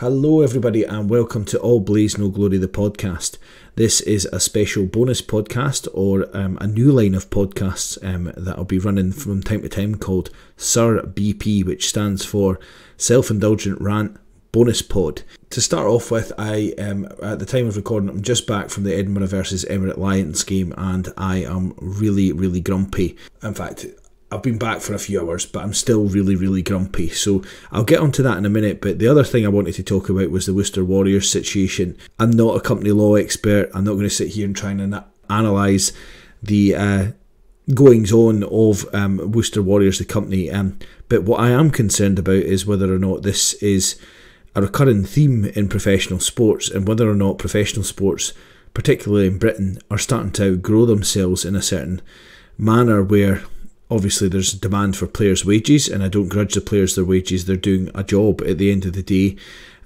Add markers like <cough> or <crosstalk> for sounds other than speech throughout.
Hello, everybody, and welcome to All Blaze No Glory, the podcast. This is a special bonus podcast or um, a new line of podcasts um, that I'll be running from time to time called Sir BP, which stands for Self Indulgent Rant Bonus Pod. To start off with, I am at the time of recording, I'm just back from the Edinburgh versus Emirate Lions game, and I am really, really grumpy. In fact, I've been back for a few hours, but I'm still really, really grumpy. So I'll get onto that in a minute. But the other thing I wanted to talk about was the Worcester Warriors situation. I'm not a company law expert. I'm not going to sit here and try and analyse the uh, goings on of um, Worcester Warriors, the company. Um, but what I am concerned about is whether or not this is a recurring theme in professional sports and whether or not professional sports, particularly in Britain, are starting to outgrow themselves in a certain manner where obviously there's demand for players' wages, and I don't grudge the players their wages. They're doing a job at the end of the day.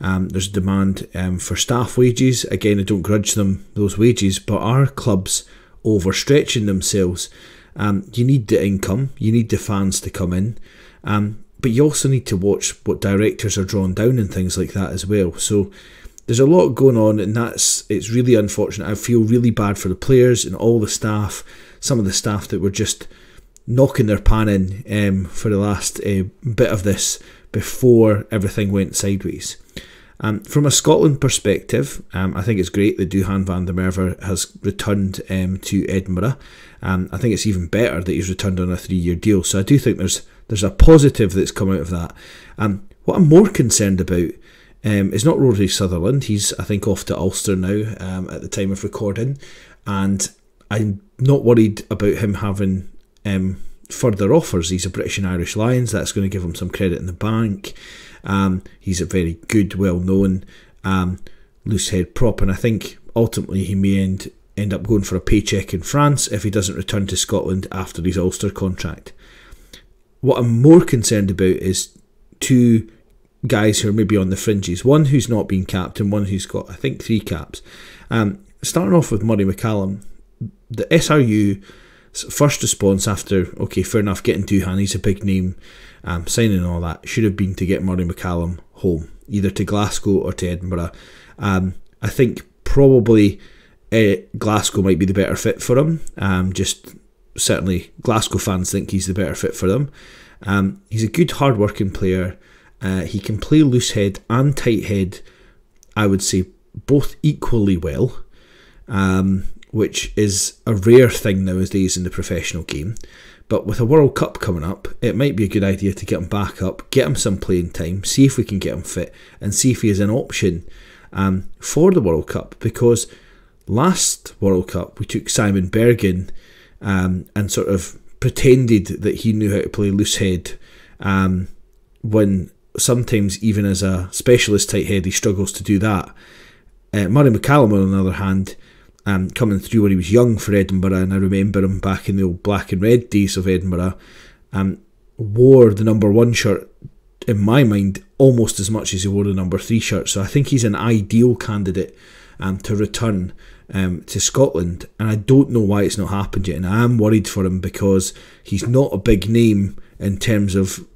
Um, there's demand um, for staff wages. Again, I don't grudge them those wages, but are clubs overstretching themselves? Um, you need the income, you need the fans to come in, um, but you also need to watch what directors are drawn down and things like that as well. So there's a lot going on, and that's it's really unfortunate. I feel really bad for the players and all the staff. Some of the staff that were just knocking their pan in um, for the last uh, bit of this before everything went sideways. Um, from a Scotland perspective, um, I think it's great that Duhan van der Merwe has returned um, to Edinburgh. Um, I think it's even better that he's returned on a three-year deal. So I do think there's there's a positive that's come out of that. What I'm more concerned about um, is not Rory Sutherland. He's I think off to Ulster now um, at the time of recording, and I'm not worried about him having um, further offers. He's a British and Irish Lions. That's going to give him some credit in the bank. Um, he's a very good, well known um, loose head prop, and I think ultimately he may end end up going for a paycheck in France if he doesn't return to Scotland after his Ulster contract. What I'm more concerned about is two guys who are maybe on the fringes. One who's not been capped, and one who's got I think three caps. Um, starting off with Murray McCallum, the SRU first response after, okay, fair enough, getting Duhan, he's a big name, um, signing all that, should have been to get Murray McCallum home, either to Glasgow or to Edinburgh. Um, I think probably uh, Glasgow might be the better fit for him. Um, just certainly, Glasgow fans think he's the better fit for them. Um, he's a good, hard-working player. Uh, he can play loose head and tight head. I would say both equally well. Um, which is a rare thing nowadays in the professional game. But with a World Cup coming up, it might be a good idea to get him back up, get him some playing time, see if we can get him fit, and see if he is an option um, for the World Cup. Because last World Cup, we took Simon Berghan um, and sort of pretended that he knew how to play loose head um, when sometimes, even as a specialist tight head, he struggles to do that. Uh, Murray McCallum, on the other hand, um, coming through when he was young for Edinburgh, and I remember him back in the old black and red days of Edinburgh, um, wore the number one shirt in my mind almost as much as he wore the number three shirt. So I think he's an ideal candidate um, to return um, to Scotland, and I don't know why it's not happened yet. And I am worried for him because he's not a big name in terms of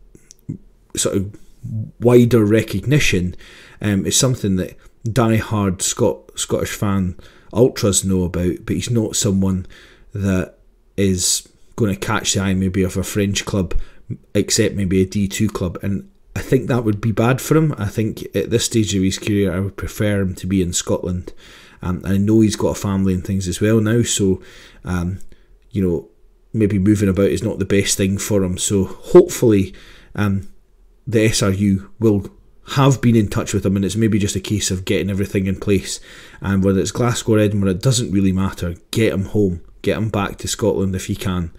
sort of wider recognition. Um, it's something that die-hard Scot- Scottish fan ultras know about, but he's not someone that is going to catch the eye maybe of a French club, except maybe a D2 club. And I think that would be bad for him. I think at this stage of his career, I would prefer him to be in Scotland. Um, I know he's got a family and things as well now, so um, you know maybe moving about is not the best thing for him. So hopefully, um, the SRU will have been in touch with him, and it's maybe just a case of getting everything in place. And whether it's Glasgow or Edinburgh, it doesn't really matter. Get him home, get him back to Scotland if you can.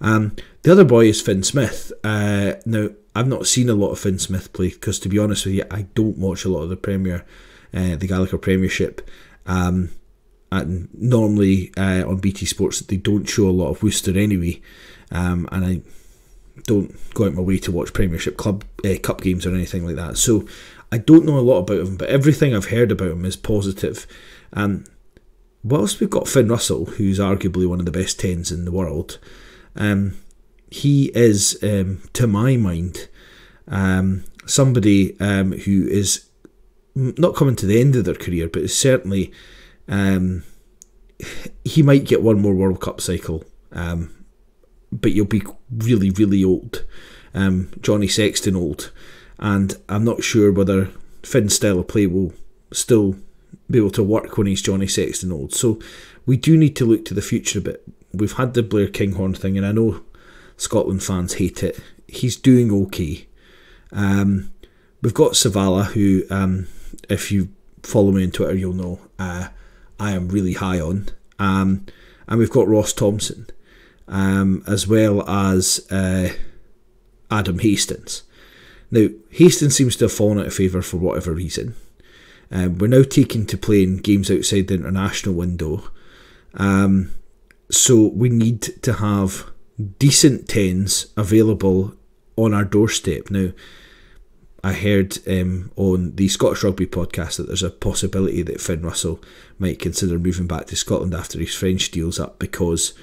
Um, the other boy is Fin Smith. Uh, now, I've not seen a lot of Fin Smith play because, to be honest with you, I don't watch a lot of the Premier, uh, the Gallagher Premiership. Um, and normally uh, on BT Sports, they don't show a lot of Worcester anyway. Um, and I don't go out my way to watch Premiership club uh, cup games or anything like that. So I don't know a lot about him, but everything I've heard about him is positive. And whilst we've got Finn Russell, who's arguably one of the best tens in the world, um, he is, um, to my mind, um, somebody um, who is not coming to the end of their career, but is certainly um, <sighs> he might get one more World Cup cycle. Um, but you'll be really, really old. Um, Johnny Sexton old. And I'm not sure whether Finn's style of play will still be able to work when he's Johnny Sexton old. So we do need to look to the future a bit. We've had the Blair Kinghorn thing, and I know Scotland fans hate it. He's doing okay. Um, we've got Savala, who, um, if you follow me on Twitter, you'll know uh, I am really high on. Um, and we've got Ross Thompson, um, as well as uh, Adam Hastings. Now, Hastings seems to have fallen out of favour for whatever reason. Um, we're now taking to playing games outside the international window. Um, so we need to have decent tens available on our doorstep. Now, I heard um, on the Scottish Rugby podcast that there's a possibility that Finn Russell might consider moving back to Scotland after his French deal's up because,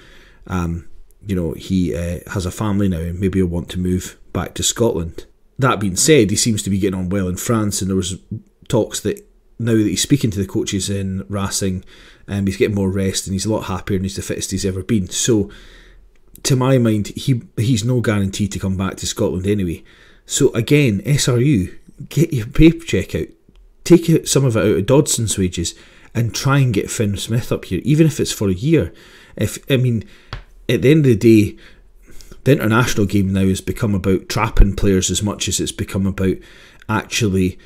um, you know, he uh, has a family now and maybe he'll want to move back to Scotland. That being said, he seems to be getting on well in France, and there was talks that now that he's speaking to the coaches in Racing, um, he's getting more rest and he's a lot happier and he's the fittest he's ever been. So, to my mind, he he's no guarantee to come back to Scotland anyway. So again, SRU, get your paper check out, take some of it out of Dodson's wages, and try and get Fin Smith up here, even if it's for a year. If I mean, at the end of the day, the international game now has become about trapping players as much as it's become about actually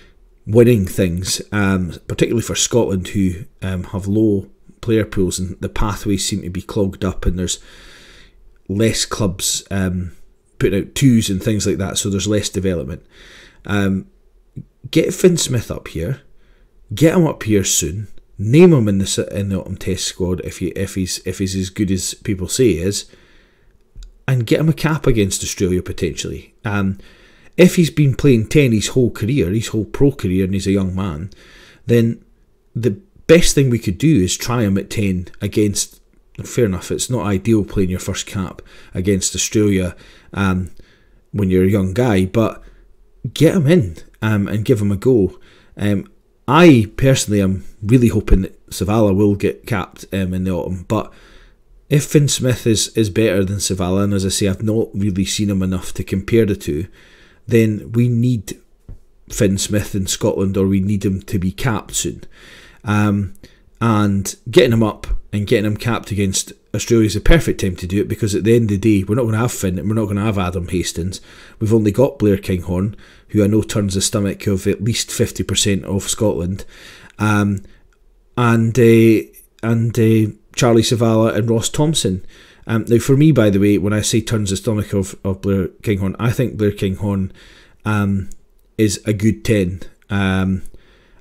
winning things, um, particularly for Scotland, who um, have low player pools and the pathways seem to be clogged up, and there's less clubs um, putting out twos and things like that, so there's less development. Um, get Fin Smith up here, get him up here soon. Name him in the in the autumn test squad if he if he's if he's as good as people say he is, and get him a cap against Australia potentially. And if he's been playing 10 his whole career, his whole pro career, and he's a young man, then the best thing we could do is try him at 10 against. Fair enough, it's not ideal playing your first cap against Australia um, when you're a young guy, but get him in um, and give him a go. Um, I personally am really hoping that Savala will get capped um, in the autumn, but if Fin Smith is, is better than Savala, and as I say, I've not really seen him enough to compare the two, then we need Fin Smith in Scotland or we need him to be capped soon. Um, and getting him up and getting him capped against Australia is a perfect time to do it because at the end of the day, we're not going to have Finn and we're not going to have Adam Hastings. We've only got Blair Kinghorn, who I know turns the stomach of at least 50% of Scotland, um, and uh, and uh, Charlie Savala and Ross Thompson. Um, now, for me, by the way, when I say turns the stomach of, of Blair Kinghorn, I think Blair Kinghorn um, is a good 10. Um,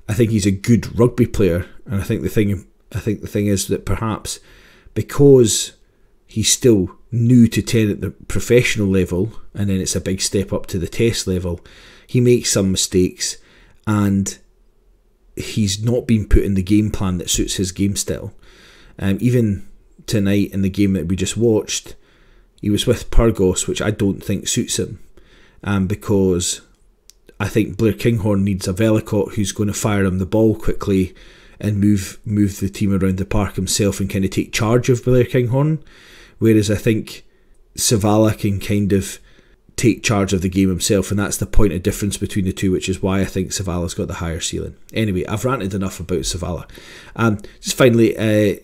I think he's a good rugby player, and I think the thing I think the thing is that perhaps because he's still new to 10 at the professional level, and then it's a big step up to the test level, he makes some mistakes, and he's not been put in the game plan that suits his game style. Um, even tonight in the game that we just watched, he was with Pyrgos, which I don't think suits him, um, because I think Blair Kinghorn needs a Vellacott who's going to fire him the ball quickly and move move the team around the park himself and kind of take charge of Blair Kinghorn, whereas I think Savala can kind of take charge of the game himself, and that's the point of difference between the two, which is why I think Savala's got the higher ceiling. Anyway, I've ranted enough about Savala. Um, just finally, uh,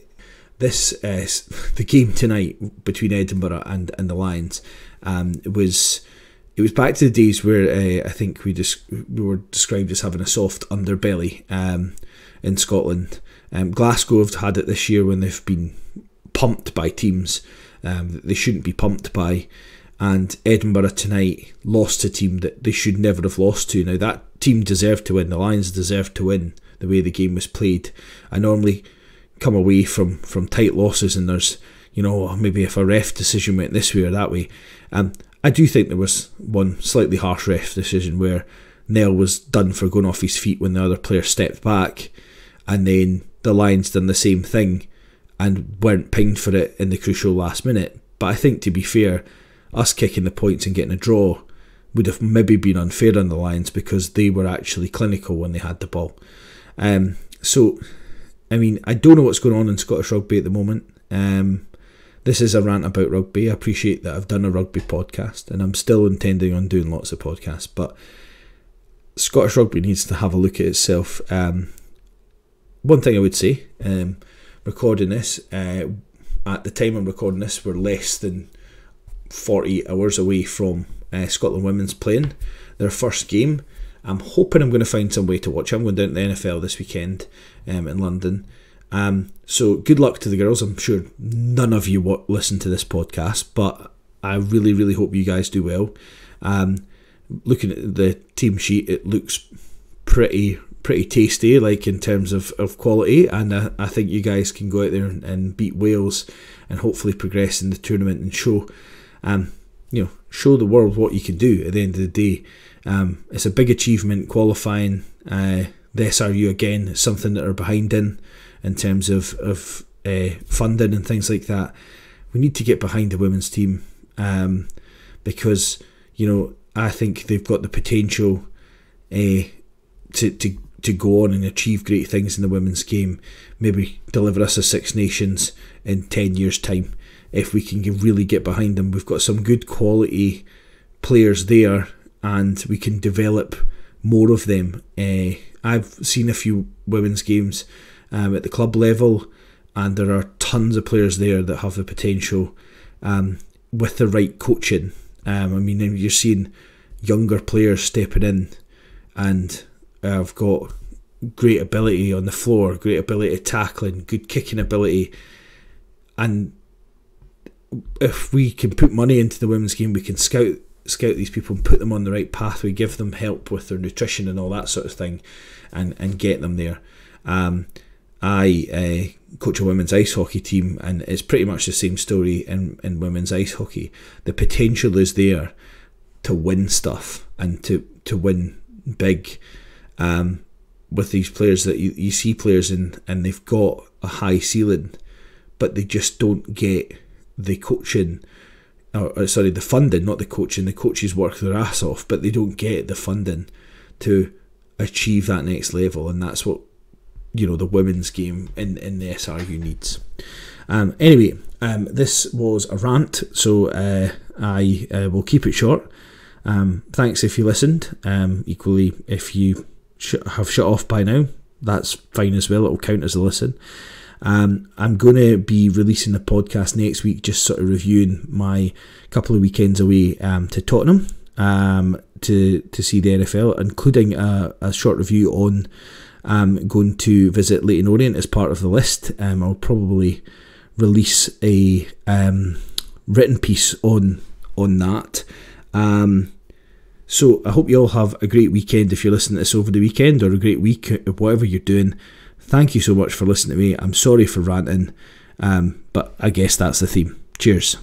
this uh, <laughs> the game tonight between Edinburgh and, and the Lions um, was it was back to the days where uh, I think we just we were described as having a soft underbelly um, in Scotland. Um, Glasgow have had it this year when they've been pumped by teams um, that they shouldn't be pumped by, and Edinburgh tonight lost a team that they should never have lost to. Now that team deserved to win. The Lions deserved to win the way the game was played. I normally come away from from tight losses and there's you know maybe if a ref decision went this way or that way. Um, I do think there was one slightly harsh ref decision where Nel was done for going off his feet when the other player stepped back, and then the Lions done the same thing and weren't pinged for it in the crucial last minute. But I think to be fair, us kicking the points and getting a draw would have maybe been unfair on the Lions because they were actually clinical when they had the ball. Um, so, I mean, I don't know what's going on in Scottish rugby at the moment. Um, this is a rant about rugby. I appreciate that I've done a rugby podcast and I'm still intending on doing lots of podcasts, but Scottish rugby needs to have a look at itself. Um, one thing I would say, um, recording this, uh, at the time I'm recording this, we're less than 40 hours away from uh, Scotland women's playing their first game. I'm hoping I'm going to find some way to watch. I'm going down to the NFL this weekend um, in London. Um, so good luck to the girls. I'm sure none of you will listen to this podcast, but I really, really hope you guys do well. Um, looking at the team sheet, it looks pretty pretty tasty, like in terms of, of quality, and I, I think you guys can go out there and, and beat Wales and hopefully progress in the tournament and show um, you know, show the world what you can do at the end of the day. Um, it's a big achievement qualifying uh, the SRU again. It's something that are behind in in terms of of uh, funding and things like that. We need to get behind the women's team um, because you know I think they've got the potential uh, to to to go on and achieve great things in the women's game. Maybe deliver us a Six Nations in ten years' time if we can really get behind them. We've got some good quality players there, and we can develop more of them. Uh, I've seen a few women's games um, at the club level, and there are tons of players there that have the potential um, with the right coaching. Um, I mean, you're seeing younger players stepping in, and have got great ability on the floor, great ability tackling, good kicking ability, and if we can put money into the women's game, we can scout scout these people and put them on the right path. We give them help with their nutrition and all that sort of thing, and and get them there. Um, I uh, coach a women's ice hockey team, and it's pretty much the same story in in women's ice hockey. The potential is there to win stuff and to to win big. Um, with these players that you, you see players in and they've got a high ceiling, but they just don't get the coaching, or, sorry, the funding, not the coaching. The coaches work their ass off, but they don't get the funding to achieve that next level, and that's what you know the women's game in in the SRU needs. Um, anyway, um, this was a rant, so uh, I uh, will keep it short. Um, thanks if you listened. Um, equally, if you sh- have shut off by now, that's fine as well. It'll count as a listen. Um, I'm going to be releasing a podcast next week, just sort of reviewing my couple of weekends away um, to Tottenham um, to to see the NFL, including a, a short review on um, going to visit Leyton Orient as part of the list. Um, I'll probably release a um, written piece on on that. Um, so I hope you all have a great weekend if you're listening to this over the weekend or a great week, whatever you're doing. Thank you so much for listening to me. I'm sorry for ranting, um, but I guess that's the theme. Cheers.